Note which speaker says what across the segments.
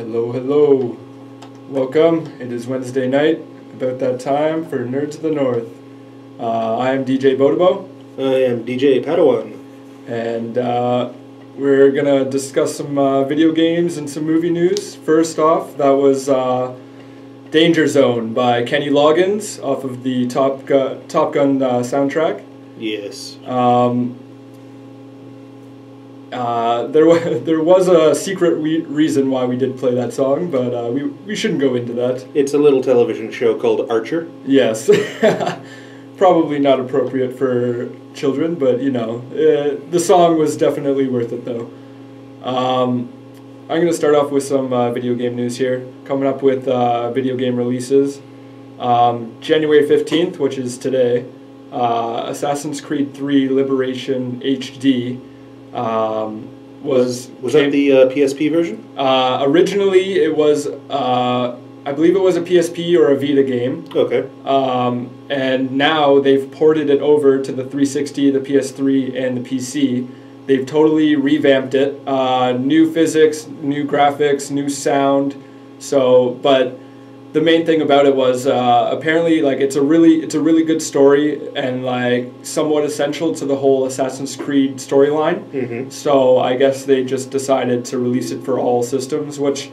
Speaker 1: Hello, hello. Welcome. It is Wednesday night, about that time for Nerds of the North. Uh, I am DJ Bonobo,
Speaker 2: I am DJ Padawan.
Speaker 1: and uh, we're gonna discuss some uh, video games and some movie news. First off, that was uh, Danger Zone by Kenny Loggins off of the Top Gun, Top Gun uh, soundtrack.
Speaker 2: Yes.
Speaker 1: Um, uh, there was there was a secret re- reason why we did play that song, but uh, we we shouldn't go into that.
Speaker 2: It's a little television show called Archer.
Speaker 1: Yes, probably not appropriate for children, but you know, uh, the song was definitely worth it though. Um, I'm gonna start off with some uh, video game news here. Coming up with uh, video game releases. Um, January 15th, which is today, uh, Assassin's Creed 3 Liberation HD um, was
Speaker 2: Was
Speaker 1: came-
Speaker 2: that the uh, PSP version?
Speaker 1: uh, originally it was uh, I believe it was a PSP or a Vita game.
Speaker 2: Okay.
Speaker 1: Um, and now they've ported it over to the 360, the PS3, and the PC. They've totally revamped it. Uh, new physics, new graphics, new sound. So, but the main thing about it was uh, apparently like it's a really it's a really good story and like somewhat essential to the whole Assassin's Creed storyline.
Speaker 2: Mm-hmm.
Speaker 1: So I guess they just decided to release it for all systems, which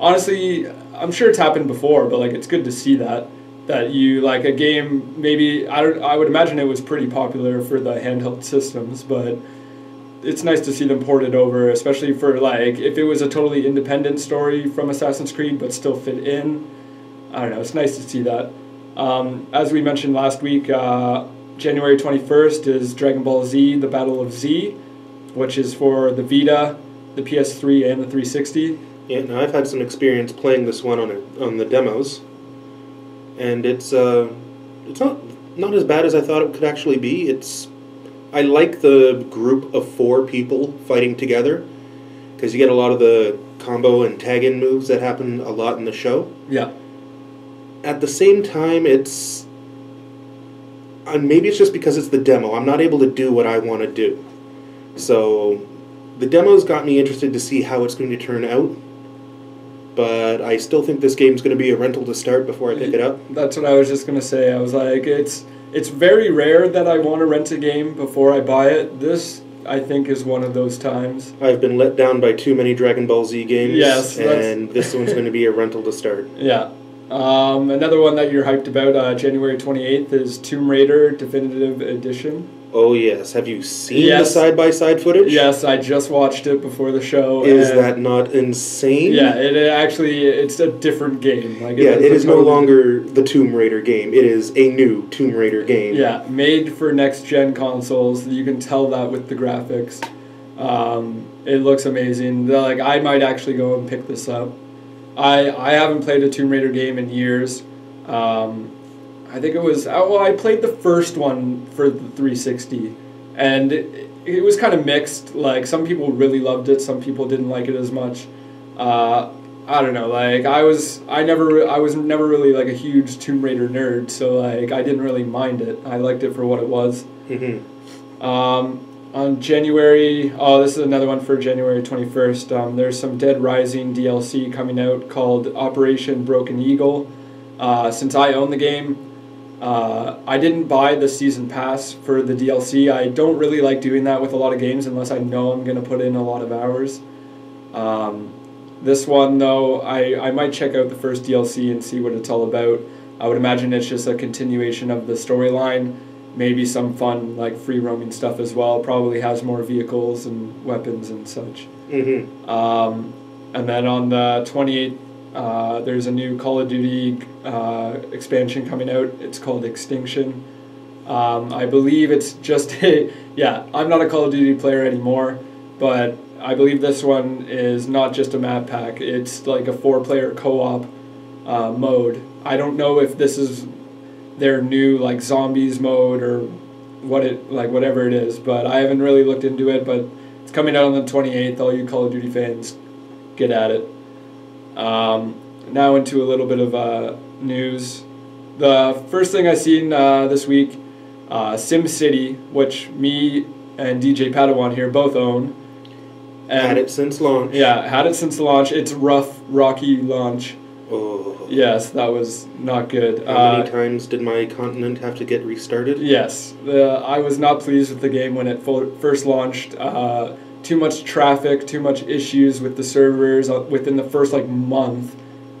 Speaker 1: honestly I'm sure it's happened before, but like it's good to see that that you like a game maybe I don't I would imagine it was pretty popular for the handheld systems, but it's nice to see them ported over, especially for like if it was a totally independent story from Assassin's Creed but still fit in. I don't know, it's nice to see that. Um, as we mentioned last week, uh, January 21st is Dragon Ball Z: The Battle of Z, which is for the Vita, the PS3, and the 360.
Speaker 2: Yeah. Now I've had some experience playing this one on a, on the demos, and it's uh, it's not not as bad as I thought it could actually be. It's I like the group of four people fighting together because you get a lot of the combo and tag in moves that happen a lot in the show.
Speaker 1: Yeah.
Speaker 2: At the same time, it's. And maybe it's just because it's the demo. I'm not able to do what I want to do. So, the demo's got me interested to see how it's going to turn out. But I still think this game's going to be a rental to start before I pick it up.
Speaker 1: That's what I was just gonna say. I was like, it's it's very rare that I want to rent a game before I buy it. This I think is one of those times.
Speaker 2: I've been let down by too many Dragon Ball Z games.
Speaker 1: Yes,
Speaker 2: and this one's going to be a rental to start.
Speaker 1: Yeah. Um, another one that you're hyped about, uh, January 28th, is Tomb Raider Definitive Edition.
Speaker 2: Oh, yes. Have you seen
Speaker 1: Yes.
Speaker 2: the side by side footage?
Speaker 1: Yes, I just watched it before the show.
Speaker 2: Is that not insane?
Speaker 1: Yeah, it, it actually it's a different game. Like
Speaker 2: Yeah, it
Speaker 1: a
Speaker 2: is no longer the Tomb Raider game. It is a new Tomb Raider game.
Speaker 1: Yeah, made for next gen consoles. You can tell that with the graphics. Um, it looks amazing. The- like I might actually go and pick this up. I I haven't played a Tomb Raider game in years. Um, I think it was uh, well I played the first one for the 360, and it, it was kind of mixed. Like some people really loved it, some people didn't like it as much. Uh, I don't know. Like I was, I never, I was never really like a huge Tomb Raider nerd, so like I didn't really mind it. I liked it for what it was.
Speaker 2: hmm
Speaker 1: Um, on January, oh, this is another one for January 21st. Um, there's some Dead Rising DLC coming out called Operation Broken Eagle. Uh, since I own the game, uh, I didn't buy the season pass for the DLC. I don't really like doing that with a lot of games unless I know I'm going to put in a lot of hours. Um, this one, though, I, I might check out the first DLC and see what it's all about. I would imagine it's just a continuation of the storyline maybe some fun like free roaming stuff as well. Probably has more vehicles and weapons and such.
Speaker 2: hmm
Speaker 1: Um, and then on the 28th, uh, there's a new Call of Duty uh, expansion coming out. It's called Extinction. Um, I believe it's just a yeah. I'm not a Call of Duty player anymore, but I believe this one is not just a map pack. It's like a four-player co-op uh, mode. I don't know if this is their new like zombies mode or what it like whatever it is, but I haven't really looked into it. But it's coming out on the 28th. All you Call of Duty fans, get at it. Um, now into a little bit of uh, news. The first thing I seen uh, this week, uh, SimCity, which me and DJ Padawan here both own. And
Speaker 2: Had it since launch.
Speaker 1: Yeah, had it since launch. It's rough, rocky launch.
Speaker 2: Oh.
Speaker 1: Yes, that was not good.
Speaker 2: How
Speaker 1: Uh,
Speaker 2: many times did my continent have to get restarted?
Speaker 1: Yes, the, I was not pleased with the game when it fo- first launched. Uh, too much traffic, too much issues with the servers uh, within the first like month,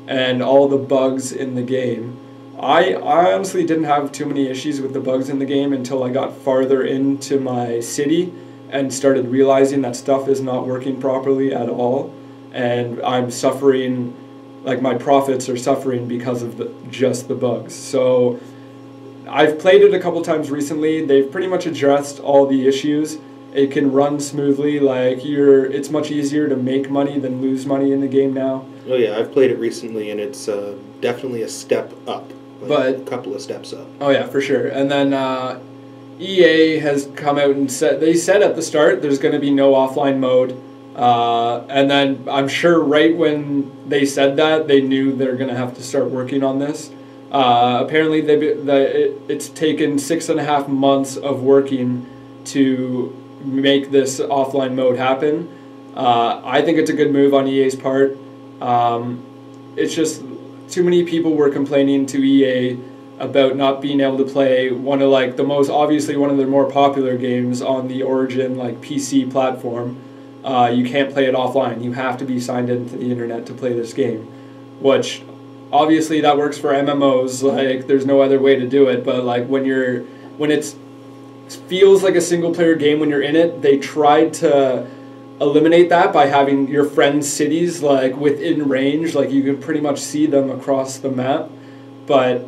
Speaker 1: and all the bugs in the game. I, I honestly didn't have too many issues with the bugs in the game until I got farther into my city and started realizing that stuff is not working properly at all, and I'm suffering, like my profits are suffering because of the, just the bugs. So I've played it a couple times recently. They've pretty much addressed all the issues. It can run smoothly. Like you're, it's much easier to make money than lose money in the game now.
Speaker 2: Oh yeah, I've played it recently, and it's uh, definitely a step up. Like
Speaker 1: But-
Speaker 2: a couple of steps up.
Speaker 1: Oh yeah, for sure. And then uh, EA has come out and said they said at the start there's going to be no offline mode. Uh, and then I'm sure right when they said that they knew they're going to have to start working on this. Uh, apparently, they the, it, it's taken six and a half months of working to make this offline mode happen. Uh, I think it's a good move on EA's part. Um, it's just too many people were complaining to EA about not being able to play one of like the most obviously one of their more popular games on the Origin like PC platform. Uh, you can't play it offline. You have to be signed into the internet to play this game, which obviously that works for MMOs. Like there's no other way to do it. But like when you're when it's feels like a single player game when you're in it, they tried to eliminate that by having your friends' cities like within range, like you can pretty much see them across the map. But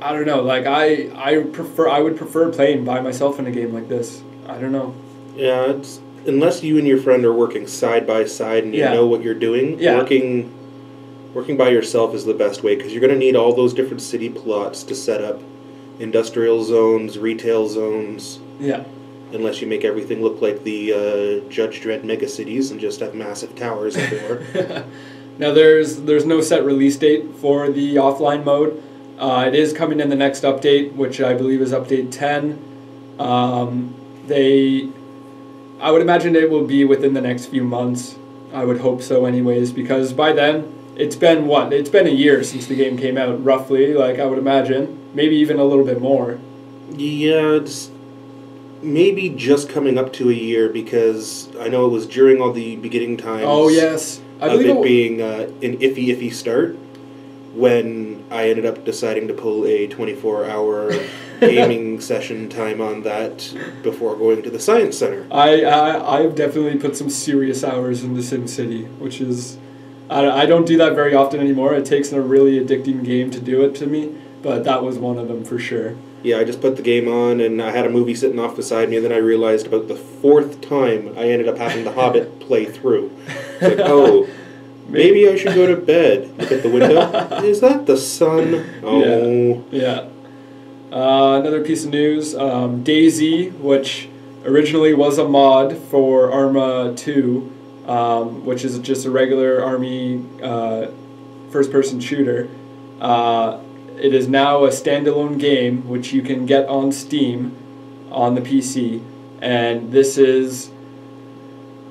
Speaker 1: I don't know, like I I prefer I would prefer playing by myself in a game like this. I don't know.
Speaker 2: Yeah, it's unless you and your friend are working side by side and you
Speaker 1: Yeah.
Speaker 2: know what you're doing.
Speaker 1: Yeah.
Speaker 2: Working, working by yourself is the best way because you're going to need all those different city plots to set up industrial zones, retail zones.
Speaker 1: Yeah.
Speaker 2: Unless you make everything look like the uh, Judge Dredd megacities and just have massive towers everywhere.
Speaker 1: now there's there's no set release date for the offline mode. Uh, it is coming in the next update, which I believe is update ten. Um, they, I would imagine it will be within the next few months. I would hope so, anyways, because by then it's been what? It's been a year since the game came out, roughly. Like I would imagine, maybe even a little bit more.
Speaker 2: Yeah, it's maybe just coming up to a year because I know it was during all the beginning times.
Speaker 1: Oh yes, I
Speaker 2: of it being uh, an iffy, iffy start when I ended up deciding to pull a 24 hour gaming session time on that before going to the Science Center.
Speaker 1: I, I I've definitely put some serious hours into SimCity, which is I, I don't do that very often anymore. It takes a really addicting game to do it to me, but that was one of them for sure.
Speaker 2: Yeah, I just put the game on and I had a movie sitting off beside me, and then I realized about the fourth time I ended up having The Hobbit play through. Like, oh, maybe I should go to bed. Look at the window. Is that the sun? Oh.
Speaker 1: Yeah. Uh, another piece of news: um, DayZ, which originally was a mod for Arma Two, um, which is just a regular army uh, first-person shooter. Uh, it is now a standalone game which you can get on Steam on the PC, and this is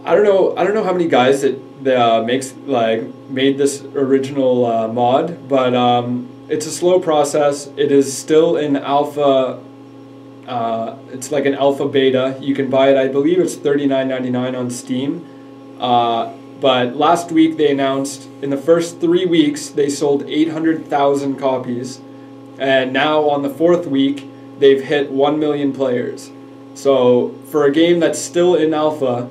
Speaker 1: I don't know I don't know how many guys that that uh, makes like made this original uh, mod, but um, it's a slow process. It is still in alpha. Uh, it's like an alpha beta. You can buy it. I believe it's thirty nine ninety nine on Steam. Uh, but last week they announced in the first three weeks they sold eight hundred thousand copies, and now on the fourth week they've hit one million players. So for a game that's still in alpha,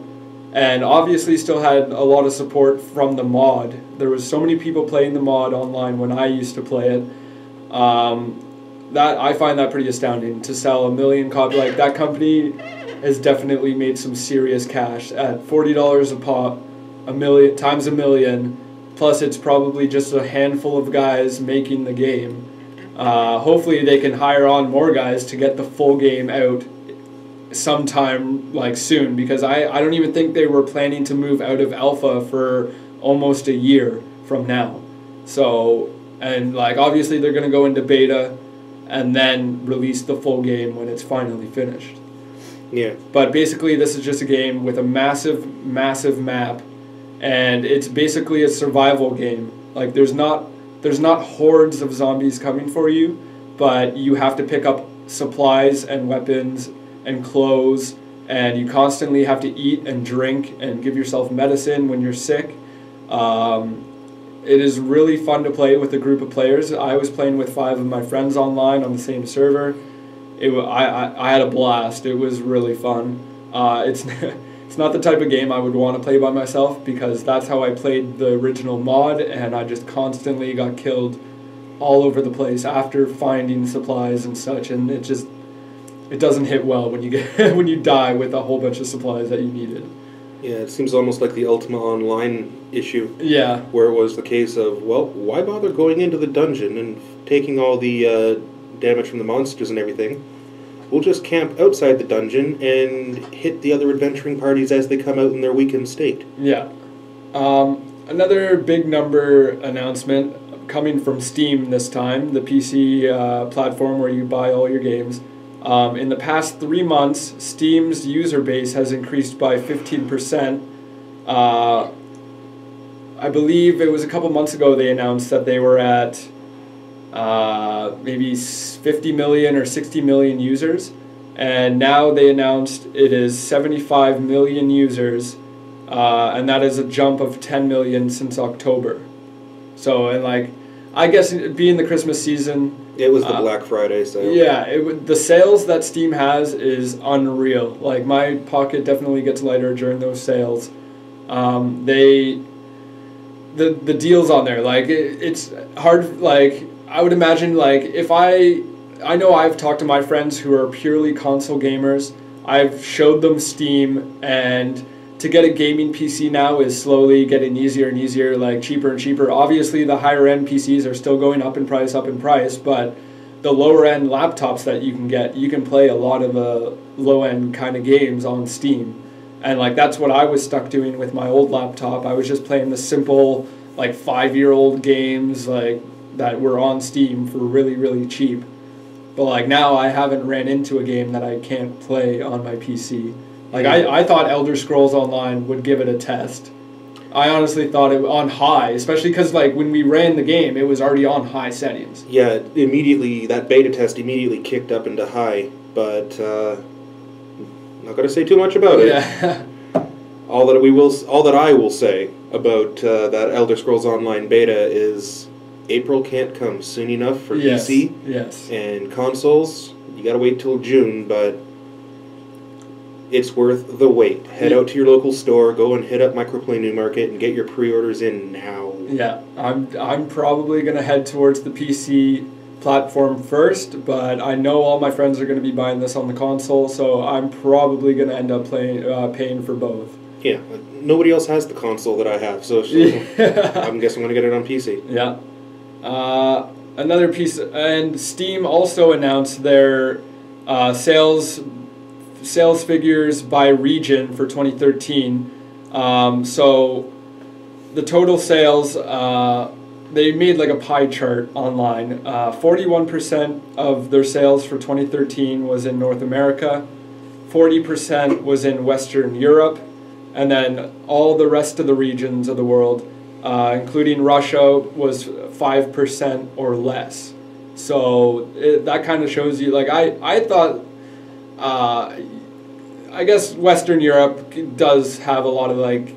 Speaker 1: and obviously still had a lot of support from the mod. There was so many people playing the mod online when I used to play it. Um, that I find that pretty astounding to sell a million copy like that company has definitely made some serious cash at forty dollars a pop, a million times a million. Plus, it's probably just a handful of guys making the game. Uh, hopefully, they can hire on more guys to get the full game out sometime like soon because I, I don't even think they were planning to move out of alpha for almost a year from now. So and like obviously they're gonna go into beta and then release the full game when it's finally finished.
Speaker 2: Yeah.
Speaker 1: But basically, this is just a game with a massive, massive map, and it's basically a survival game. Like there's not there's not hordes of zombies coming for you, but you have to pick up supplies and weapons and clothes, and you constantly have to eat and drink and give yourself medicine when you're sick. Um, it is really fun to play with a group of players. I was playing with five of my friends online on the same server. It I, I, I had a blast. It was really fun. Uh, it's it's not the type of game I would want to play by myself because that's how I played the original mod, and I just constantly got killed all over the place after finding supplies and such, and it just it doesn't hit well when you get when you die with a whole bunch of supplies that you needed.
Speaker 2: Yeah, it seems almost like the Ultima Online issue,
Speaker 1: Yeah,
Speaker 2: where it was the case of, well, why bother going into the dungeon and taking all the uh, damage from the monsters and everything? We'll just camp outside the dungeon and hit the other adventuring parties as they come out in their weakened state.
Speaker 1: Yeah. Um, another big number announcement coming from Steam this time, the PC uh, platform where you buy all your games. Um, in the past three months, Steam's user base has increased by 15%. Uh, I believe it was a couple months ago they announced that they were at uh, maybe 50 million or 60 million users. And now they announced it is 75 million users uh, and that is a jump of 10 million since October. So, and like, I guess being the Christmas season,
Speaker 2: It was the
Speaker 1: Uh,
Speaker 2: Black Friday sale.
Speaker 1: yeah, it would, the sales that Steam has is unreal. Like, my pocket definitely gets lighter during those sales. Um, they, the the deals on there, like, it, it's hard. Like, I would imagine, like, if I, I know I've talked to my friends who are purely console gamers. I've showed them Steam and to get a gaming PC now is slowly getting easier and easier, like cheaper and cheaper. Obviously, the higher end PCs are still going up in price, up in price, but the lower end laptops that you can get, you can play a lot of uh, the low end kind of games on Steam. And like that's what I was stuck doing with my old laptop. I was just playing the simple like 5-year-old games like that were on Steam for really really cheap. But like now I haven't ran into a game that I can't play on my PC. Like I, I thought Elder Scrolls Online would give it a test. I honestly thought it on high, especially because like when we ran the game, it was already on high settings.
Speaker 2: Yeah, immediately that beta test immediately kicked up into high, but uh, not going to say too much about it.
Speaker 1: Yeah,
Speaker 2: All that we will, all that I will say about uh, that Elder Scrolls Online beta is April can't come soon enough for
Speaker 1: yes,
Speaker 2: PC
Speaker 1: yes,
Speaker 2: and consoles. You got to wait till June, but it's worth the wait. Head out to your local store, go and hit up Microplay Newmarket, and get your pre-orders in now.
Speaker 1: yeah. I'm I'm probably gonna head towards the PC platform first, but I know all my friends are gonna be buying this on the console, so I'm probably gonna end up playing uh, paying for both.
Speaker 2: Yeah, nobody else has the console that I have, so I'm guessing I'm gonna get it on PC.
Speaker 1: Yeah. Uh, another piece, and Steam also announced their uh, sales sales figures by region for 2013. Um, so the total sales, uh, they made like a pie chart online. Uh, 41% of their sales for 2013 was in North America, 40% was in Western Europe, and then all the rest of the regions of the world, uh, including Russia, was 5% or less. So it, that kind of shows you, like, I, I thought, uh, I guess Western Europe does have a lot of, like,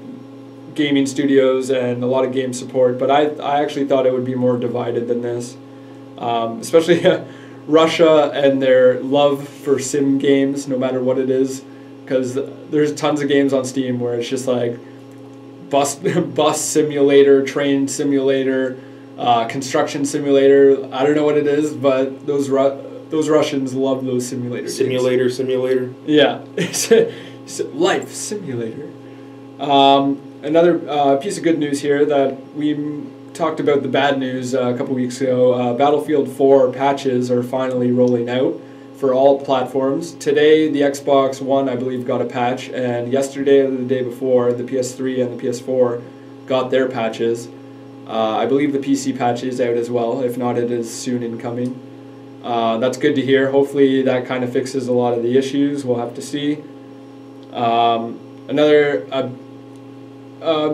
Speaker 1: gaming studios and a lot of game support, but I, I actually thought it would be more divided than this. Um, especially Russia and their love for sim games, no matter what it is, because there's tons of games on Steam where it's just like bus bus simulator, train simulator, uh, construction simulator. I don't know what it is, but those Ru- those Russians love those simulator games.
Speaker 2: Simulator, simulator.
Speaker 1: Yeah, it's a, it's a life simulator. Um, another uh, piece of good news here that we m- talked about the bad news uh, a couple weeks ago. Uh, Battlefield 4 patches are finally rolling out for all platforms. Today, the Xbox One, I believe, got a patch, and yesterday or the day before, the PS3 and the PS4 got their patches. Uh, I believe the PC patch is out as well. If not, it is soon incoming. Uh, that's good to hear. Hopefully, that kind of fixes a lot of the issues. We'll have to see. Um, another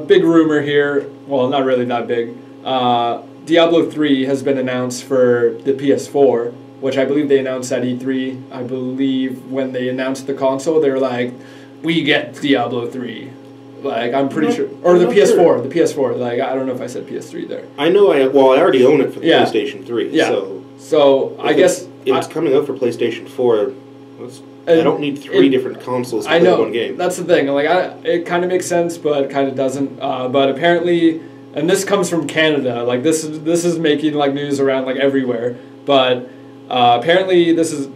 Speaker 1: big rumor here. Well, not really that big. Uh, Diablo 3 has been announced for the PS4, which I believe they announced at E3. I believe when they announced the console, they were like, "We get Diablo 3." Like I'm pretty
Speaker 2: Not-
Speaker 1: sure, or the PS4,
Speaker 2: sure.
Speaker 1: the PS4. Like I don't know if I said PS3 there.
Speaker 2: I know. I well, I already own it for the
Speaker 1: Yeah.
Speaker 2: PlayStation Three.
Speaker 1: Yeah.
Speaker 2: So
Speaker 1: So I
Speaker 2: if
Speaker 1: guess
Speaker 2: it's, if it's coming out for PlayStation Four. Let's, I don't need three
Speaker 1: it-
Speaker 2: different consoles to
Speaker 1: I
Speaker 2: play
Speaker 1: know
Speaker 2: one game.
Speaker 1: that's the thing. Like, I, it kind of makes sense, but kind of doesn't. Uh, but apparently, and this comes from Canada. Like, this is this is making like news around like everywhere. But uh, apparently, this is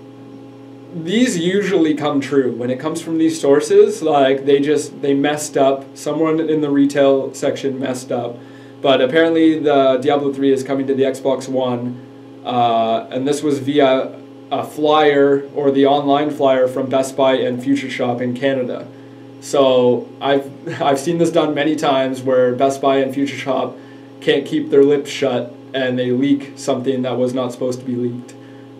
Speaker 1: these usually come true when it comes from these sources. Like, they just they messed up. Someone in the retail section messed up. But apparently, the Diablo three is coming to the Xbox One, uh, and this was via a flyer or the online flyer from Best Buy and Future Shop in Canada. So I've I've seen this done many times where Best Buy and Future Shop can't keep their lips shut and they leak something that was not supposed to be leaked.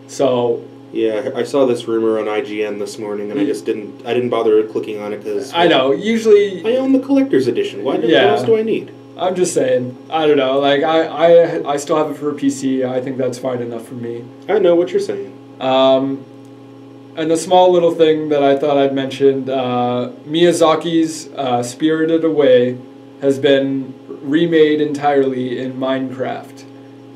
Speaker 1: So
Speaker 2: Yeah, I saw this rumor on IGN this morning, and I just didn't. I didn't bother clicking on it because
Speaker 1: I know usually
Speaker 2: I own the collector's edition. Why?
Speaker 1: Yeah.
Speaker 2: What else do I need?
Speaker 1: I'm just saying I don't know like I, I I still have it for a PC. I think that's fine enough for me.
Speaker 2: I know what you're saying.
Speaker 1: Um, and a small little thing that I thought I'd mention uh, Miyazaki's uh, Spirited Away has been remade entirely in Minecraft.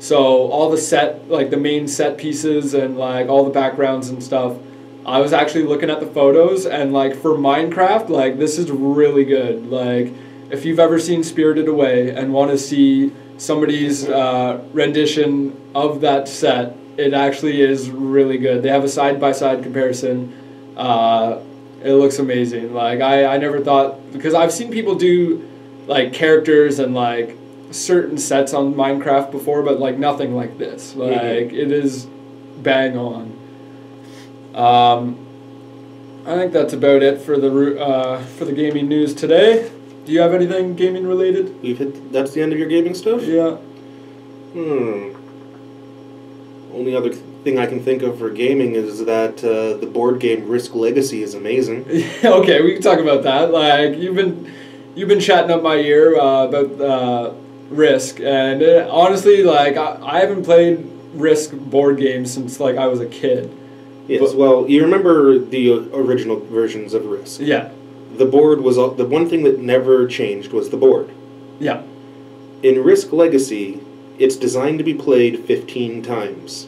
Speaker 1: So all the set, like the main set pieces and like all the backgrounds and stuff, I was actually looking at the photos and like for Minecraft, like this is really good. Like if you've ever seen Spirited Away and want to see somebody's uh, rendition of that set, it actually is really good. They have a side by side comparison. Uh, it looks amazing. Like I, I never thought because I've seen people do like characters and like certain sets on Minecraft before, but like nothing like this. Like
Speaker 2: Mhm.
Speaker 1: it is bang on. Um, I think that's about it for the uh, for the gaming news today. Do you have anything gaming related?
Speaker 2: We've hit. That's the end of your gaming stuff.
Speaker 1: Yeah.
Speaker 2: Hmm. Only other thing I can think of for gaming is that uh, the board game Risk Legacy is amazing.
Speaker 1: okay, we can talk about that. Like you've been you've been chatting up my ear uh, about uh, Risk, and uh honestly, like I, I haven't played Risk board games since like I was a kid.
Speaker 2: Yes.
Speaker 1: But-
Speaker 2: well, you remember the uh, original versions of Risk.
Speaker 1: Yeah,
Speaker 2: The board was all, the one thing that never changed was the board.
Speaker 1: yeah,
Speaker 2: In Risk Legacy, it's designed to be played 15 times,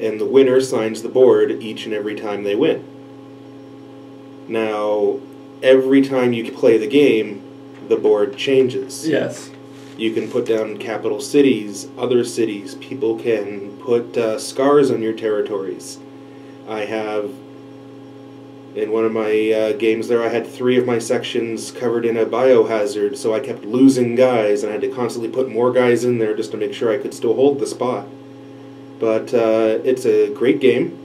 Speaker 2: and the winner signs the board each and every time they win. Now, every time you play the game, the board changes.
Speaker 1: yes,
Speaker 2: You can put down capital cities, other cities. People can put uh, scars on your territories. I have, in one of my uh, games there, I had three of my sections covered in a biohazard, so I kept losing guys, and I had to constantly put more guys in there just to make sure I could still hold the spot. But uh, it's a great game.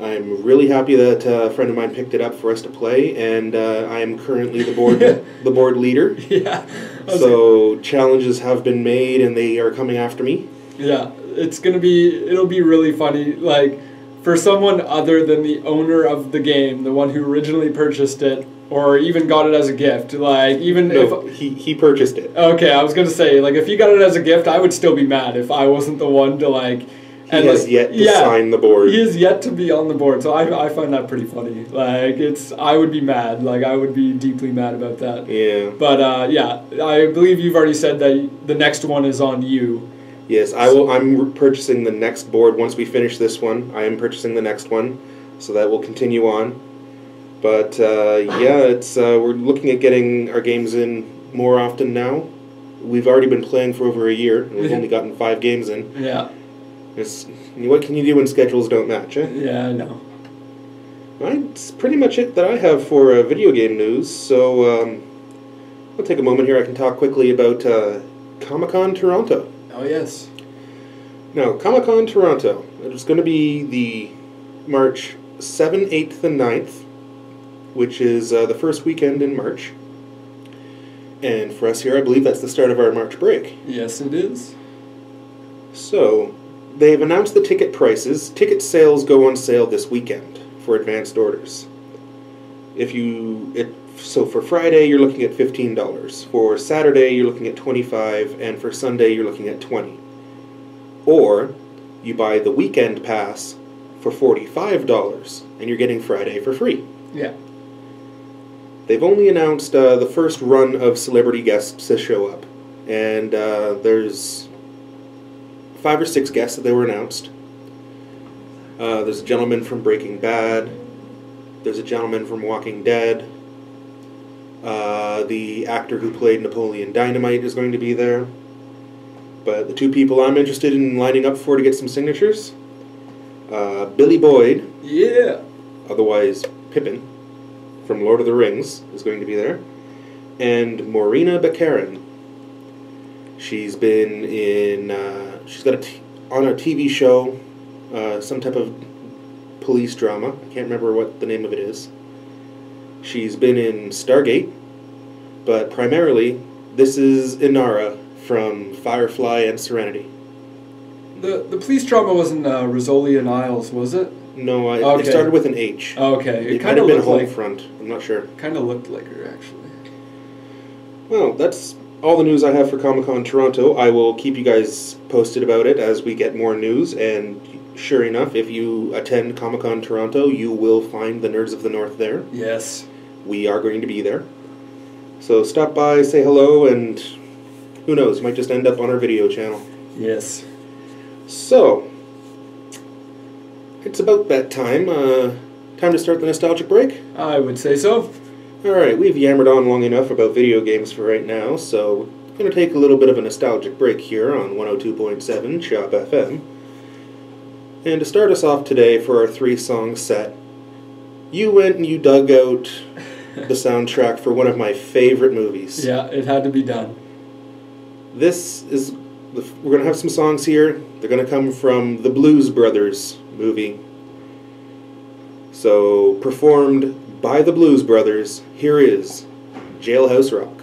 Speaker 2: I'm really happy that uh, a friend of mine picked it up for us to play, and uh, I am currently the board the board leader.
Speaker 1: yeah.
Speaker 2: So challenges have been made, and they are coming after me.
Speaker 1: Yeah, it's gonna be. It'll be really funny. Like for someone other than the owner of the game, the one who originally purchased it, or even got it as a gift. Like even
Speaker 2: No,
Speaker 1: if
Speaker 2: he he purchased it.
Speaker 1: okay, I was gonna say like if you got it as a gift, I would still be mad if I wasn't the one to like.
Speaker 2: He has
Speaker 1: like,
Speaker 2: yet to
Speaker 1: yeah,
Speaker 2: sign the board.
Speaker 1: He is yet to be on the board, so I, I find that pretty funny. Like it's I would be mad. Like I would be deeply mad about that.
Speaker 2: Yeah.
Speaker 1: But uh, yeah, I believe you've already said that the next one is on you.
Speaker 2: Yes, I will. I'm purchasing the next board once we finish this one. I am purchasing the next one, so that will continue on. But uh, yeah, it's uh, we're looking at getting our games in more often now. We've already been playing for over a year, and we've only gotten five games in.
Speaker 1: Yeah,
Speaker 2: It's, what can you do when schedules don't match? Eh?
Speaker 1: yeah, I know.
Speaker 2: That's pretty much it that I have for uh, video game news. So um, I'll take a moment here. I can talk quickly about uh, Comic Con Toronto.
Speaker 1: Oh yes.
Speaker 2: Now, Comic Con Toronto. It's going to be the March 7th, 8th, and 9th, which is uh, the first weekend in March. And for us here, I believe that's the start of our March break.
Speaker 1: Yes, it is.
Speaker 2: So, they've announced the ticket prices. Ticket sales go on sale this weekend for advanced orders. If you it, so for Friday you're looking at fifteen dollars. For Saturday you're looking at twenty five, and for Sunday you're looking at twenty. Or you buy the weekend pass for forty five dollars, and you're getting Friday for free.
Speaker 1: Yeah.
Speaker 2: They've only announced uh, the first run of celebrity guests to show up, and uh, there's five or six guests that they were announced. Uh, there's a gentleman from Breaking Bad. There's a gentleman from Walking Dead. Uh, the actor who played Napoleon Dynamite is going to be there. But the two people I'm interested in lining up for to get some signatures uh, Billy Boyd,
Speaker 1: Yeah.
Speaker 2: otherwise Pippin, from Lord of the Rings, is going to be there, and Morena Baccarin. She's been in. Uh, she's got a t- on a TV show, uh, some type of police drama. I can't remember what the name of it is. She's been in Stargate, but primarily this is Inara from Firefly and Serenity.
Speaker 1: The the police drama wasn't uh, Rizzoli and Isles, was it?
Speaker 2: No, I,
Speaker 1: Okay.
Speaker 2: it started with an H.
Speaker 1: Okay.
Speaker 2: it
Speaker 1: It kind of
Speaker 2: been
Speaker 1: looked like
Speaker 2: Homefront. I'm not sure.
Speaker 1: kind of looked like her actually.
Speaker 2: Well, that's all the news I have for Comic Con Toronto. I will keep you guys posted about it as we get more news. And sure enough, if you attend Comic Con Toronto, you will find the Nerds of the North there.
Speaker 1: Yes.
Speaker 2: We are going to be there. So stop by, say hello, and who knows, you might just end up on our video channel.
Speaker 1: Yes.
Speaker 2: So, it's about that time. Uh, time to start the nostalgic break?
Speaker 1: I would say so.
Speaker 2: Alright, we've yammered on long enough about video games for right now, so I'm going to take a little bit of a nostalgic break here on 102.7 CHOP FM. And to start us off today for our three song set, you went and you dug out the soundtrack for one of my favorite movies.
Speaker 1: Yeah, it had to be done.
Speaker 2: This is, the, we're going to have some songs here. They're going to come from the Blues Brothers movie. So, performed by the Blues Brothers, here is Jailhouse Rock.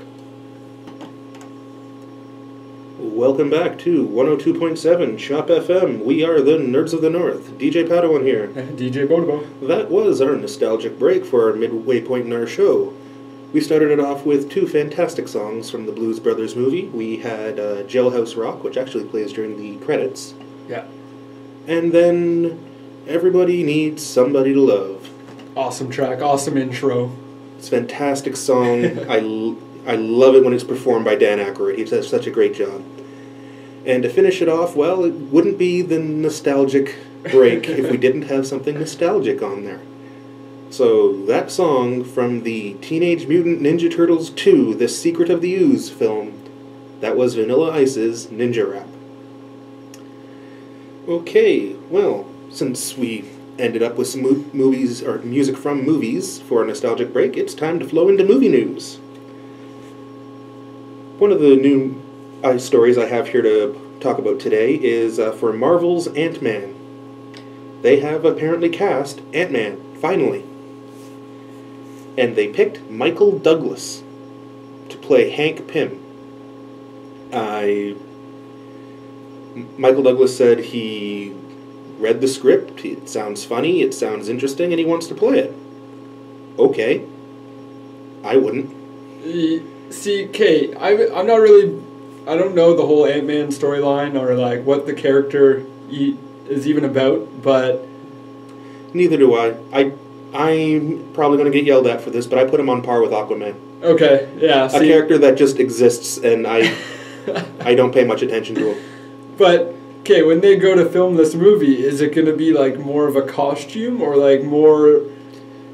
Speaker 2: Welcome back to 102.7 CHOP FM. We are the Nerds of the North. DJ Padawan here.
Speaker 1: DJ Bonobo.
Speaker 2: That was our nostalgic break for our midway point in our show. We started it off with two fantastic songs from the Blues Brothers movie. We had uh, Jailhouse Rock, which actually plays during the credits,
Speaker 1: Yeah.
Speaker 2: and then Everybody Needs Somebody to Love.
Speaker 1: Awesome track. Awesome intro.
Speaker 2: It's a fantastic song. I, l- I love it when it's performed by Dan Aykroyd. He does such a great job. And to finish it off, well, it wouldn't be the nostalgic break if we didn't have something nostalgic on there. So that song from the Teenage Mutant Ninja Turtles 2: The Secret of the Ooze film, that was Vanilla Ice's Ninja Rap. Okay, well, since we ended up with some mo- movies or music from movies for a nostalgic break, it's time to flow into movie news. One of the new uh, stories I have here to talk about today is uh, for Marvel's Ant Man. They have apparently cast Ant Man, finally. And they picked Michael Douglas to play Hank Pym. I. Michael Douglas said he read the script, it sounds funny, it sounds interesting, and he wants to play it. Okay. I wouldn't.
Speaker 1: E- See, Kate, I, I'm not really. I don't know the whole Ant Man storyline or like what the character e- is even about, but
Speaker 2: Neither do I. I I'm probably going to get yelled at for this, but I put him on par with Aquaman.
Speaker 1: okay, yeah.
Speaker 2: A character that just exists, and I I don't pay much attention to him.
Speaker 1: But okay, when they go to film this movie, is it going to be like more of a costume or like more?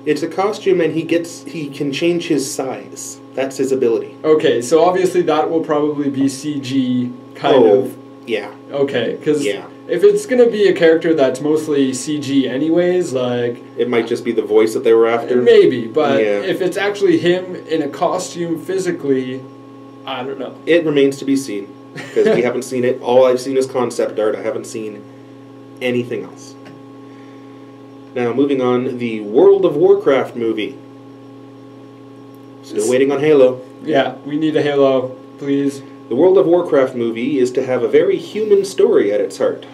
Speaker 2: It's a costume, and he gets he can change his size. That's his ability.
Speaker 1: Okay, so obviously that will probably be CG kind
Speaker 2: oh,
Speaker 1: of.
Speaker 2: yeah,
Speaker 1: Okay, because
Speaker 2: Yeah.
Speaker 1: if it's going to be a character that's mostly CG anyways, like
Speaker 2: it might just be the voice that they were after.
Speaker 1: maybe, but
Speaker 2: Yeah.
Speaker 1: if it's actually him in a costume physically, I don't know.
Speaker 2: It remains to be seen because we haven't seen it. All I've seen is concept art. I haven't seen anything else. Now, moving on, the World of Warcraft movie. Still waiting on Halo.
Speaker 1: Yeah, we need a Halo, please.
Speaker 2: The World of Warcraft movie is to have a very human story at its heart.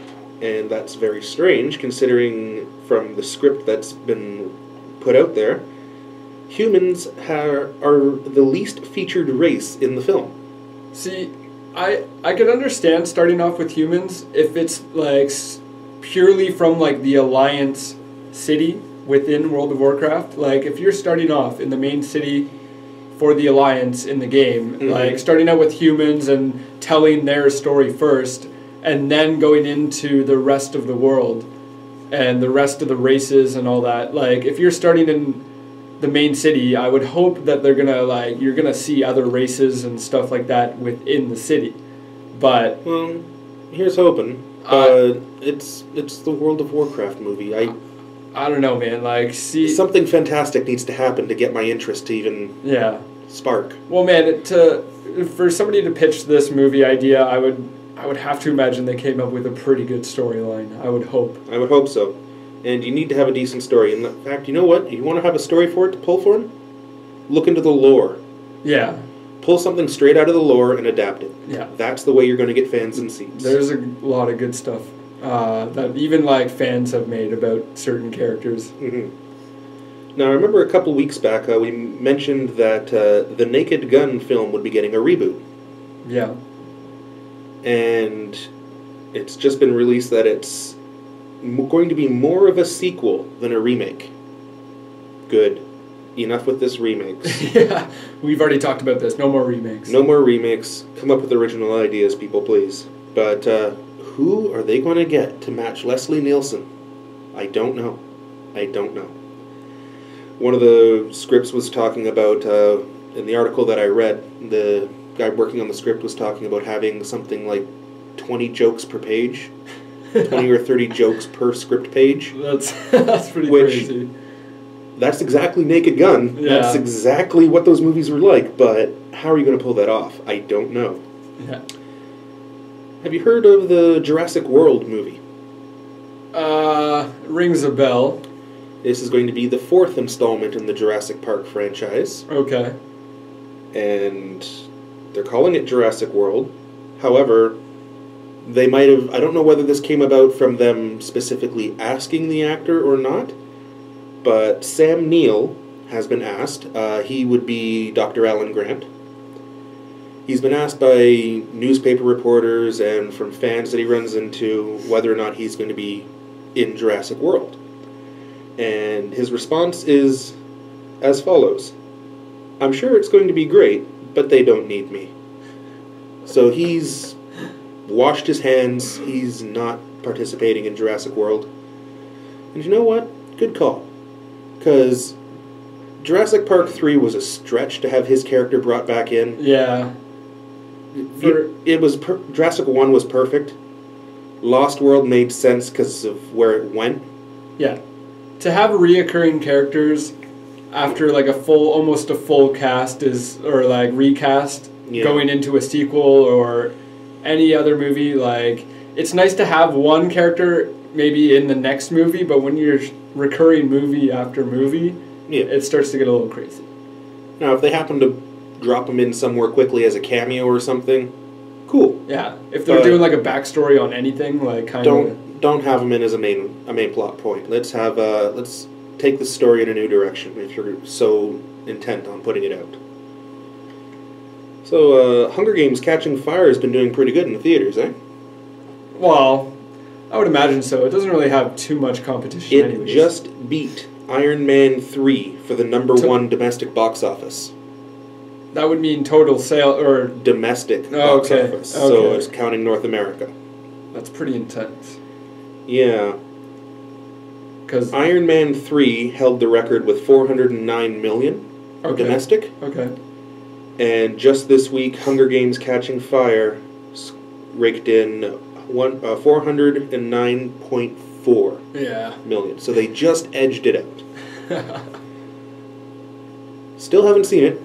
Speaker 2: and that's very strange considering from the script that's been put out there, humans ha- are the least featured race in the film.
Speaker 1: See, I I could understand starting off with humans if it's like purely from like the alliance city within World of Warcraft. Like if you're starting off in the main city for the alliance in the game,
Speaker 2: Mhm.
Speaker 1: like starting out with humans and telling their story first and then going into the rest of the world and the rest of the races and all that. Like if you're starting in the main city, I would hope that they're gonna like you're gonna see other races and stuff like that within the city. But
Speaker 2: Well, here's hoping.
Speaker 1: Uh,
Speaker 2: But it's it's the World of Warcraft movie. I
Speaker 1: I don't know, man. Like, see,
Speaker 2: something fantastic needs to happen to get my interest to even
Speaker 1: yeah.
Speaker 2: spark.
Speaker 1: Well, man, to for somebody to pitch this movie idea, I would I would have to imagine they came up with a pretty good storyline. I would hope.
Speaker 2: I would hope so. And you need to have a decent story. In fact, you know what? You want to have a story for it to pull from? Look into the lore.
Speaker 1: Yeah,
Speaker 2: Pull something straight out of the lore and adapt it.
Speaker 1: yeah.
Speaker 2: That's the way you're going to get fans in seats.
Speaker 1: There's a lot of good stuff uh, that even like fans have made about certain characters.
Speaker 2: hmm Now, I remember a couple weeks back uh, we mentioned that uh, the Naked Gun film would be getting a reboot.
Speaker 1: Yeah,
Speaker 2: and it's just been released that it's going to be more of a sequel than a remake. Good. Enough with this remakes.
Speaker 1: yeah. We've already talked about this. No more remakes.
Speaker 2: no more remakes. Come up with original ideas, people, please. But uh, who are they going to get to match Leslie Nielsen? I don't know. I don't know. One of the scripts was talking about, uh, in the article that I read, the guy working on the script was talking about having something like 20 jokes per page. 20 or 30 jokes per script page.
Speaker 1: That's that's pretty
Speaker 2: Which-
Speaker 1: crazy.
Speaker 2: That's exactly Naked Gun.
Speaker 1: Yeah.
Speaker 2: That's exactly what those movies were like, but how are you going to pull that off? I don't know.
Speaker 1: Yeah.
Speaker 2: Have you heard of the Jurassic World movie?
Speaker 1: Uh, rings a bell.
Speaker 2: This is going to be the fourth installment in the Jurassic Park franchise,
Speaker 1: Okay.
Speaker 2: and they're calling it Jurassic World. However, they might have. I don't know whether this came about from them specifically asking the actor or not, but Sam Neill has been asked. Uh, he would be Dr. Alan Grant. He's been asked by newspaper reporters and from fans that he runs into whether or not he's going to be in Jurassic World. And his response is as follows I'm sure it's going to be great, but they don't need me. So he's washed his hands, he's not participating in Jurassic World. And you know what? Good call. Because Jurassic Park 3 was a stretch to have his character brought back in.
Speaker 1: Yeah. For-
Speaker 2: It, it was per- Jurassic 1 was perfect. Lost World made sense because of where it went.
Speaker 1: Yeah. To have reoccurring characters after like a full, almost a full cast is, or like recast
Speaker 2: Yeah.
Speaker 1: going into a sequel or any other movie, like it's nice to have one character maybe in the next movie, but when you're recurring movie after movie,
Speaker 2: Yeah.
Speaker 1: it starts to get a little crazy.
Speaker 2: Now, if they happen to drop him in somewhere quickly as a cameo or something, cool.
Speaker 1: Yeah. If they're
Speaker 2: But-
Speaker 1: doing like a backstory on anything, like kind of.
Speaker 2: Don't don't have him in as a main a main plot point. Let's have uh, let's take the story in a new direction if you're so intent on putting it out. So, uh, Hunger Games: Catching Fire has been doing pretty good in the theaters, eh?
Speaker 1: Well, I would imagine so. It doesn't really have too much competition.
Speaker 2: It
Speaker 1: anyways.
Speaker 2: just beat Iron Man three for the number
Speaker 1: To-
Speaker 2: one domestic box office.
Speaker 1: that would mean total sale or
Speaker 2: Domestic
Speaker 1: Oh,
Speaker 2: box
Speaker 1: okay,
Speaker 2: office. So it's counting North America.
Speaker 1: that's pretty intense.
Speaker 2: Yeah.
Speaker 1: Because
Speaker 2: Iron Man 3 held the record with 409 million
Speaker 1: okay,
Speaker 2: domestic.
Speaker 1: okay,
Speaker 2: And just this week, Hunger Games Catching Fire raked in one, uh, 409.4
Speaker 1: yeah.
Speaker 2: million. So they just edged it out. Still haven't seen it.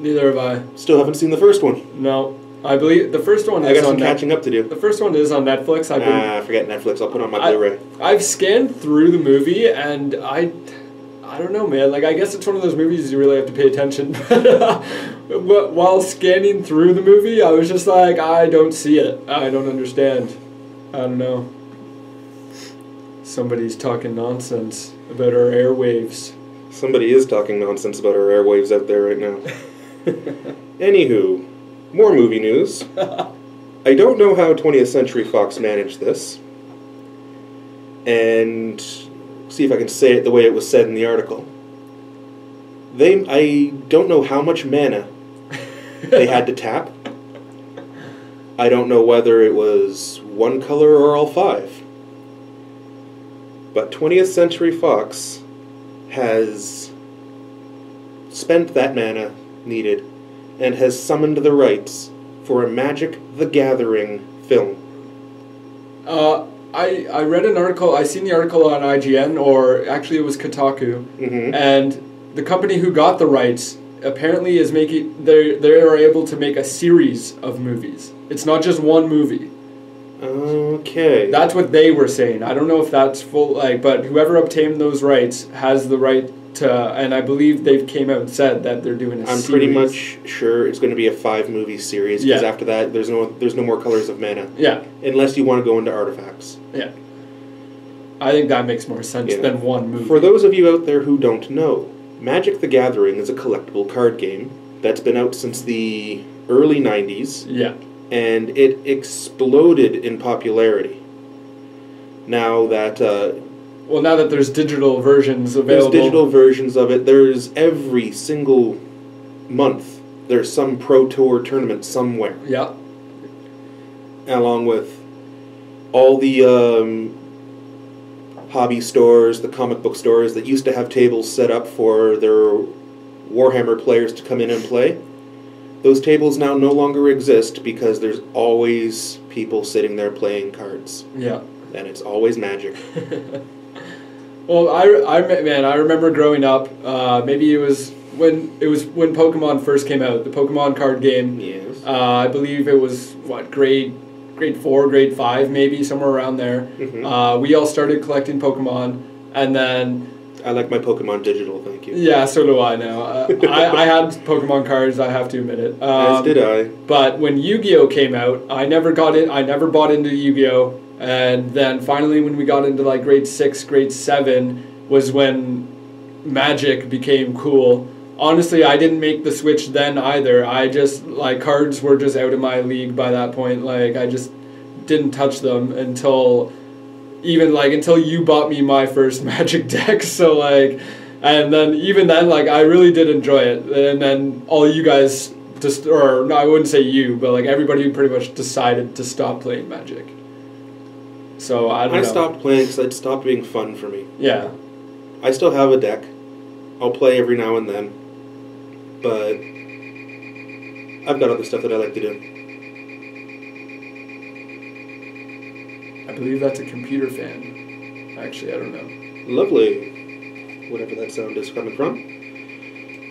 Speaker 1: Neither have I.
Speaker 2: Still haven't seen the first one.
Speaker 1: No, I believe the first one
Speaker 2: I
Speaker 1: is
Speaker 2: got some catching up to do.
Speaker 1: The first one is on Netflix. I've been,
Speaker 2: Ah, forget Netflix. I'll put on my
Speaker 1: I-
Speaker 2: Blu-ray.
Speaker 1: I've scanned through the movie and I, I don't know, man. Like I guess it's one of those movies you really have to pay attention. but while scanning through the movie, I was just like, I don't see it. I don't understand. I don't know. somebody's talking nonsense about our airwaves.
Speaker 2: Somebody is talking nonsense about our airwaves out there right now. Anywho, more movie news. I don't know how 20th Century Fox managed this. And see if I can say it the way it was said in the article. They I don't know how much mana they had to tap. I don't know whether it was one color or all five. But 20th Century Fox has spent that mana needed and has summoned the rights for a Magic the Gathering film.
Speaker 1: Uh, I I read an article. I seen the article on IGN, or actually it was Kotaku,
Speaker 2: Mm-hmm.
Speaker 1: and the company who got the rights apparently is making they they are able to make a series of movies. It's not just one movie.
Speaker 2: Okay.
Speaker 1: That's what they were saying. I don't know if that's full like, but whoever obtained those rights has the right to, and I believe they've came out and said that they're doing a
Speaker 2: I'm
Speaker 1: series.
Speaker 2: pretty much sure it's going to be a five movie series because
Speaker 1: Yeah.
Speaker 2: after that there's no there's no more colors of mana
Speaker 1: yeah,
Speaker 2: unless you want to go into artifacts.
Speaker 1: yeah. I think that makes more sense
Speaker 2: Yeah.
Speaker 1: than one movie.
Speaker 2: For those of you out there who don't know, Magic the Gathering is a collectible card game that's been out since the early 90s
Speaker 1: yeah,
Speaker 2: and it exploded in popularity. Now that uh,
Speaker 1: well, now that there's digital versions available,
Speaker 2: there's digital versions of it, there's every single month there's some pro tour tournament somewhere,
Speaker 1: Yeah,
Speaker 2: along with all the um, hobby stores, the comic book stores that used to have tables set up for their Warhammer players to come in and play. Those tables now no longer exist because there's always people sitting there playing cards,
Speaker 1: yeah.
Speaker 2: And it's always magic.
Speaker 1: Well, I, I man, I remember growing up. Uh, maybe it was when it was when Pokemon first came out, the Pokemon card game.
Speaker 2: Yes.
Speaker 1: Uh, I believe it was what grade grade four, grade five, maybe somewhere around there.
Speaker 2: Mhm.
Speaker 1: Uh, we all started collecting Pokemon, and then
Speaker 2: I like my Pokemon digital, thank you.
Speaker 1: yeah, so do I now. Uh, I, I had Pokemon cards. I have to admit it. Um,
Speaker 2: As did I.
Speaker 1: But when Yu-Gi-Oh came out, I never got it. I never bought into Yu-Gi-Oh. And then finally, when we got into like grade six, grade seven, was when Magic became cool. Honestly, I didn't make the switch then either. I just like cards were just out of my league by that point. Like I just didn't touch them until even like until you bought me my first Magic deck. So like, and then even then, like I really did enjoy it. And then all you guys just, or no, I wouldn't say you, but like everybody pretty much decided to stop playing Magic. So I don't
Speaker 2: I
Speaker 1: know.
Speaker 2: stopped playing because it stopped being fun for me.
Speaker 1: Yeah,
Speaker 2: I still have a deck. I'll play every now and then. But I've got other stuff that I like to do.
Speaker 1: I believe that's a computer fan. Actually, I don't know.
Speaker 2: Lovely. Whatever that sound is coming from.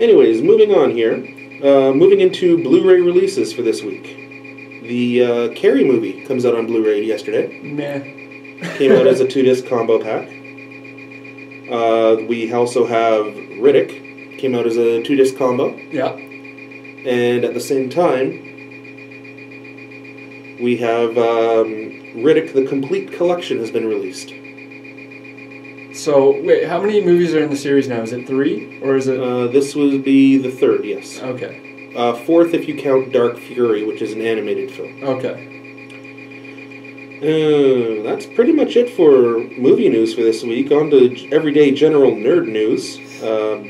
Speaker 2: Anyways, moving on here. Uh, moving into Blu ray releases for this week. The uh, Carrie movie comes out on Blu ray yesterday.
Speaker 1: Meh.
Speaker 2: Came out as a two disc combo pack. Uh, we also have Riddick. Came out as a two disc combo.
Speaker 1: Yeah.
Speaker 2: And at the same time, we have um, Riddick the Complete Collection has been released.
Speaker 1: So wait, how many movies are in the series now? Is it three or is it?
Speaker 2: Uh, this would be the third, yes.
Speaker 1: okay.
Speaker 2: Uh, fourth if you count Dark Fury, which is an animated film.
Speaker 1: Okay.
Speaker 2: Uh, that's pretty much it for movie news for this week. On to everyday general nerd news. Um,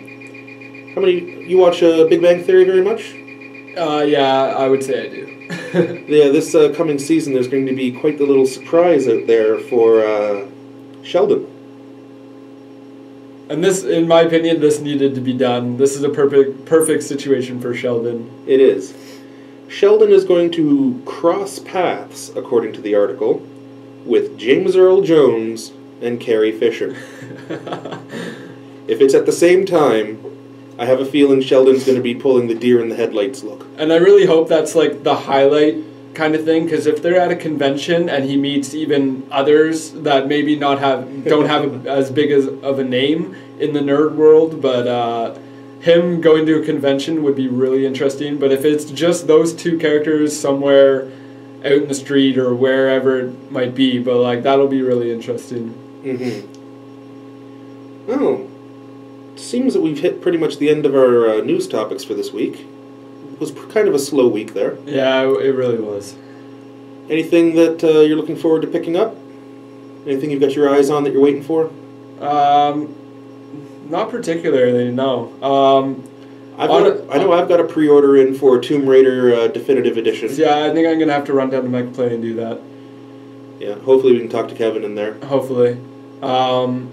Speaker 2: how many you watch uh, Big Bang Theory very much?
Speaker 1: Uh, yeah, I would say I do.
Speaker 2: Yeah, this uh, coming season, there's going to be quite the little surprise out there for uh, Sheldon.
Speaker 1: and this, in my opinion, this needed to be done. This is a perfect, perfect situation for Sheldon.
Speaker 2: It is. Sheldon is going to cross paths, according to the article, with James Earl Jones and Carrie Fisher. If it's at the same time, I have a feeling Sheldon's going to be pulling the deer in the headlights look.
Speaker 1: And I really hope that's like the highlight kind of thing because if they're at a convention and he meets even others that maybe not have don't have a, as big as of a name in the nerd world, but uh, him going to a convention would be really interesting. But if it's just those two characters somewhere out in the street or wherever it might be, but like that'll be really interesting.
Speaker 2: Mm-hmm. Well, seems that we've hit pretty much the end of our uh, news topics for this week. It was kind of a slow week there.
Speaker 1: Yeah, it really was.
Speaker 2: Anything that uh, you're looking forward to picking up? Anything you've got your eyes on that you're waiting for?
Speaker 1: Um, not particularly, no. Um,
Speaker 2: I've got
Speaker 1: a-
Speaker 2: I know I've got a pre-order in for Tomb Raider uh, Definitive Edition.
Speaker 1: yeah, I think I'm gonna have to run down to Microplay and do that.
Speaker 2: Yeah, hopefully we can talk to Kevin in there.
Speaker 1: Hopefully. Um,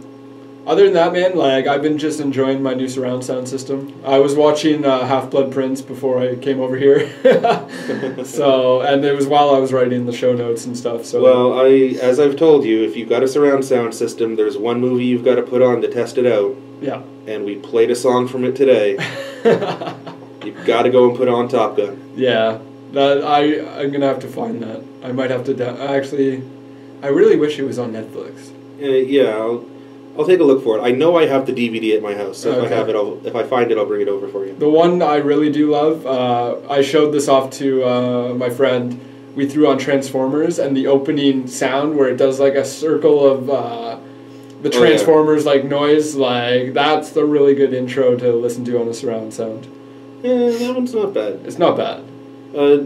Speaker 1: other than that, man, like I've been just enjoying my new surround sound system. I was watching uh, Half Blood Prince before I came over here, so and it was while I was writing the show notes and stuff. So
Speaker 2: Well, I as I've told you, if you've got a surround sound system, there's one movie you've got to put on to test it out,
Speaker 1: yeah.
Speaker 2: and we played a song from it today. You've got to go and put on Top Gun.
Speaker 1: Yeah, that I I'm gonna have to find that. I might have to da- actually. I really wish it was on Netflix.
Speaker 2: Uh, yeah, I'll, I'll take a look for it. I know I have the DVD at my house, so if I have it, I'll, if I find it, I'll bring it over for you.
Speaker 1: The one I really do love. Uh, I showed this off to uh, my friend. We threw on Transformers and the opening sound where it does like a circle of uh, the
Speaker 2: Oh.
Speaker 1: Transformers like noise. Like that's the really good intro to listen to on a surround sound.
Speaker 2: Yeah, that one's not bad.
Speaker 1: It's not bad.
Speaker 2: Uh,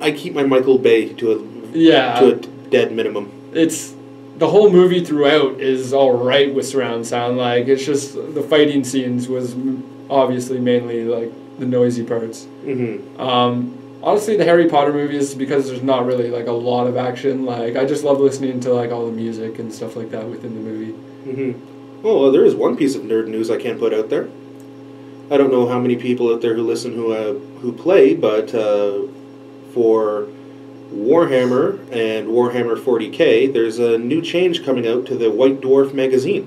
Speaker 2: I keep my Michael Bay to a
Speaker 1: Yeah,
Speaker 2: to a dead minimum.
Speaker 1: it's the whole movie throughout is all right with surround sound. Like it's just the fighting scenes was obviously mainly like the noisy parts.
Speaker 2: hmm
Speaker 1: Um, honestly, the Harry Potter movies because there's not really like a lot of action. Like I just love listening to like all the music and stuff like that within the movie.
Speaker 2: Hmm Oh, well, there is one piece of nerd news I can put out there. I don't know how many people out there who listen who uh, who play, but uh, for Warhammer and Warhammer 40k, there's a new change coming out to the White Dwarf magazine.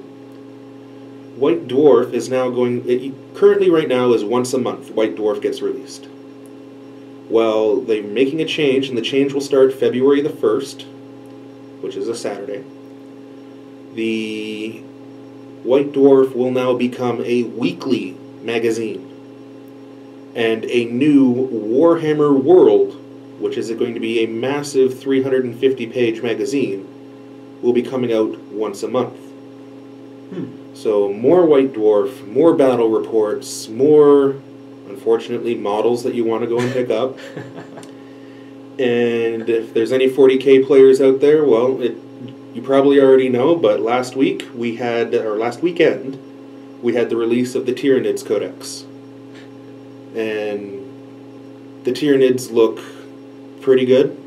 Speaker 2: White Dwarf is now going. It, currently, right now, is once a month. White Dwarf gets released. Well, they're making a change, and the change will start February the first, which is a Saturday. The White Dwarf will now become a weekly magazine. And a new Warhammer World, which is going to be a massive 350 page magazine, will be coming out once a month.
Speaker 1: Hmm.
Speaker 2: So, more White Dwarf, more battle reports, more, unfortunately, models that you want to go and pick up. And if there's any 40k players out there, well, it, you probably already know, but last week we had, or last weekend, we had the release of the Tyranids Codex. And the Tyranids look pretty good.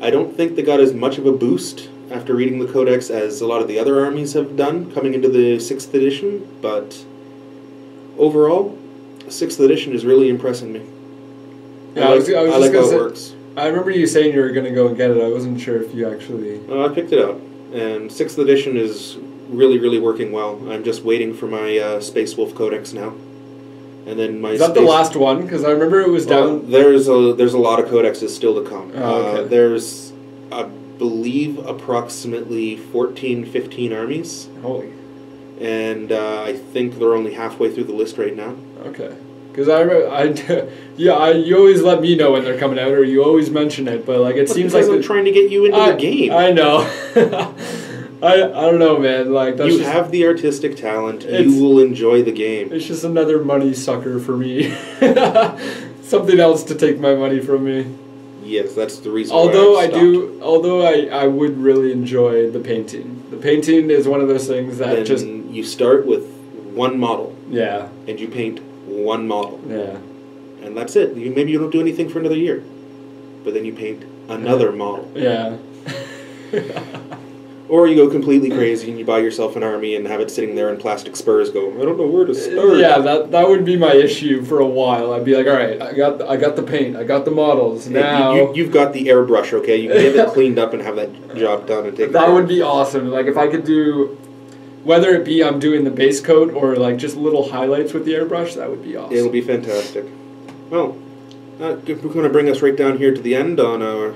Speaker 2: I don't think they got as much of a boost after reading the Codex as a lot of the other armies have done coming into the 6th edition, but overall, 6th edition is really impressing me.
Speaker 1: Yeah, I
Speaker 2: I
Speaker 1: was-
Speaker 2: like,
Speaker 1: I was
Speaker 2: I like how it works.
Speaker 1: I remember you saying you were gonna go and get it. I wasn't sure if you actually.
Speaker 2: Uh, I picked it up, and sixth edition is really, really working well. I'm just waiting for my uh, Space Wolf Codex now, and then my.
Speaker 1: Is that the last one? Because I remember it was
Speaker 2: Well,
Speaker 1: down.
Speaker 2: there's a there's a lot of codexes still to come.
Speaker 1: Oh, okay.
Speaker 2: uh, there's, I believe, approximately 14, 15 armies,
Speaker 1: Holy.
Speaker 2: and uh, I think they're only halfway through the list right now.
Speaker 1: Okay. Because I, I, yeah, I, you always let me know when they're coming out, or you always mention it. But like, it
Speaker 2: But
Speaker 1: seems like
Speaker 2: I'm
Speaker 1: the-
Speaker 2: trying to get you into
Speaker 1: I,
Speaker 2: the game.
Speaker 1: I know. I, I don't know, man. Like
Speaker 2: you
Speaker 1: just,
Speaker 2: have the artistic talent. You will enjoy the game.
Speaker 1: It's just another money sucker for me. Something else to take my money from me.
Speaker 2: Yes, that's the reason.
Speaker 1: Although
Speaker 2: why
Speaker 1: I
Speaker 2: I've
Speaker 1: do, although I, I would really enjoy the painting. The painting is one of those things that
Speaker 2: then
Speaker 1: just
Speaker 2: you start with one model
Speaker 1: yeah
Speaker 2: and you paint one model
Speaker 1: yeah
Speaker 2: and that's it you, maybe you don't do anything for another year but then you paint another model
Speaker 1: yeah.
Speaker 2: or you go completely crazy and you buy yourself an army and have it sitting there in plastic sprues go i don't know where to uh, start
Speaker 1: yeah, that that would be my issue for a while. I'd be like, all right, I got the, I got the paint, I got the models.
Speaker 2: And you-
Speaker 1: Now
Speaker 2: you, you've got the airbrush okay you can get it cleaned up and have that job done and take
Speaker 1: that would be awesome. Like if I could do, whether it be I'm doing the base coat or like just little highlights with the airbrush, that would be awesome.
Speaker 2: it. it'll be fantastic well uh, we're going to bring us right down here to the end on our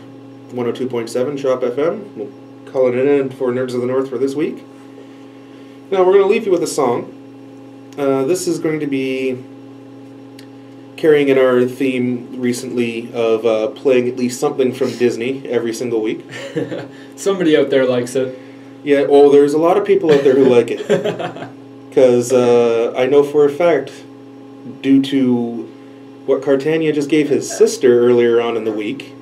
Speaker 2: 102.7 CHOP FM we'll call it an end for nerds of the north for this week now we're going to leave you with a song Uh, this is going to be carrying in our theme recently of uh, playing at least something from Disney every single week.
Speaker 1: Somebody out there likes it.
Speaker 2: Yeah, oh, there's a lot of people out there who like it. Because uh, I know for a fact, due to what Cartania just gave his sister earlier on in the week,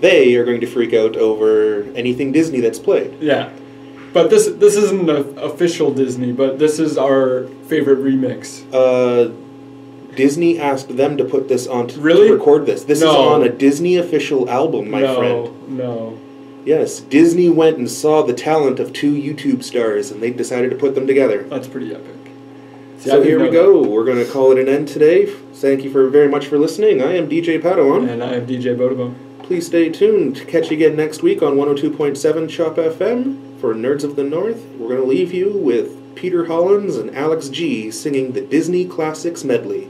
Speaker 2: they are going to freak out over anything Disney that's played.
Speaker 1: Yeah, but this this isn't a official Disney, but this is our favorite remix.
Speaker 2: Uh, Disney asked them to put this on to,
Speaker 1: Really?
Speaker 2: to record this. This is on a Disney official album, my
Speaker 1: no,
Speaker 2: friend.
Speaker 1: no.
Speaker 2: Yes, Disney went and saw the talent of two YouTube stars, and they decided to put them together.
Speaker 1: That's pretty epic. See,
Speaker 2: So here we go. We're going to call it an end today. Thank you for very much for listening. I am DJ. Padawan.
Speaker 1: And I am DJ Bonobo.
Speaker 2: Please stay tuned to catch you again next week on 102.7 CHOP FM for Nerds of the North. We're going to leave you with Peter Hollens and Alex G singing the Disney Classics medley.